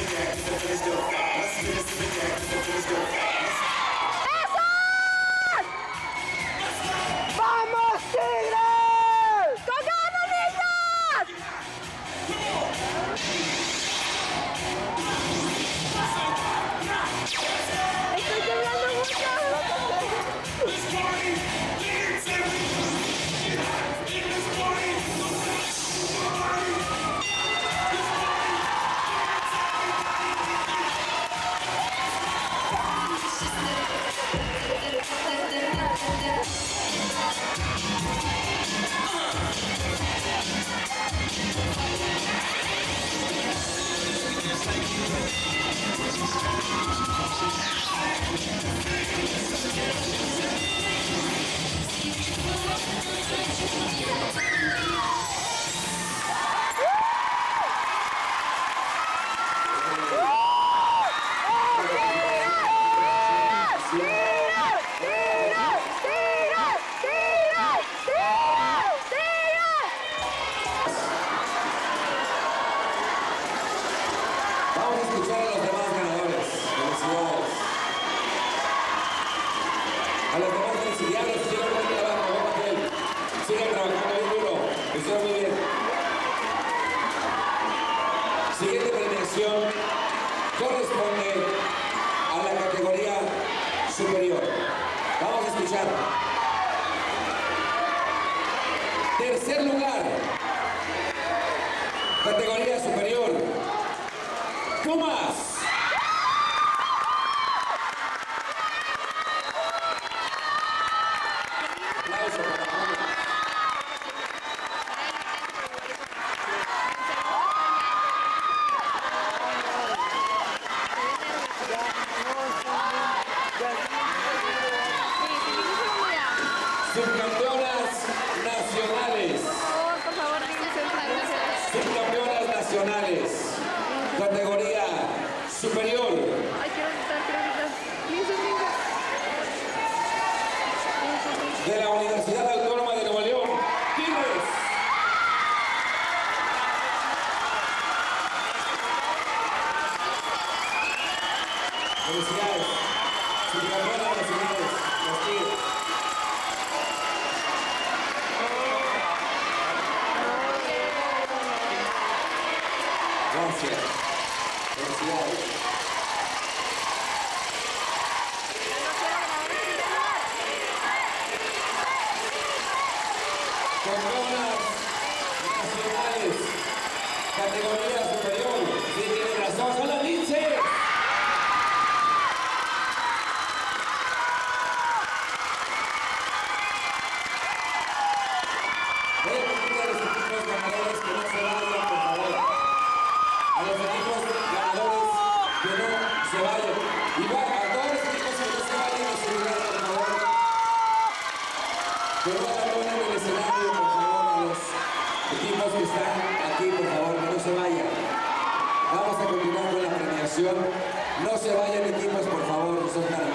Big Mac, you. Still a los demás auxiliares, sigan con trabajo, vamos a. Sigan trabajando bien duro, lo muy bien. Siguiente pretensión corresponde a la categoría superior. Vamos a escuchar. Tercer lugar, categoría superior. Pumas. Nacionales. Categoría superior. De la Universidad de Thank you. Se vayan. Igual, a todos los equipos que no se vayan su lugar, por favor. Que no abandonen el escenario, por favor, a los equipos que están aquí, por favor, que no se vayan. Vamos a continuar con la premiación. No se vayan equipos, por favor, son tan.